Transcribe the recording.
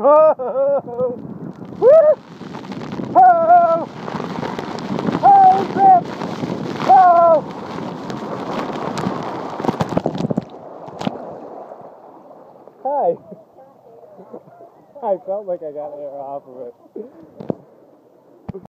Woo! Oh! Oh! Oh! Hi. I felt like I got air off of it.